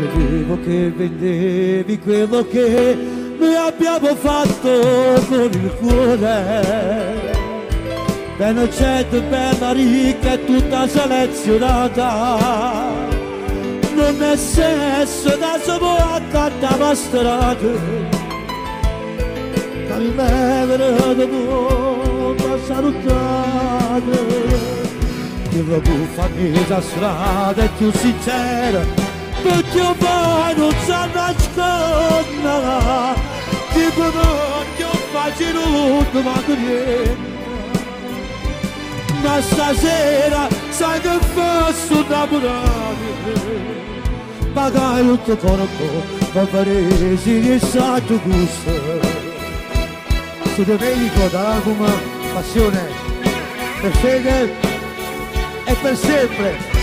vedevo che vendevi quello che noi abbiamo fatto con il cuore. Bella gente, bella ricca e tutta selezionata. Non è sesso da solo a tanta strada. Calimere dopo salutare. Che la buffa mesa strada è più sincera بکن و سرش کن دیگه من که فجر و دماغیه نستازیرا سنگ فست da نبرانی Pagai o teu corpo, vaporezi e sato gusto. Se dovevi ricordare come passione, per fede e per sempre.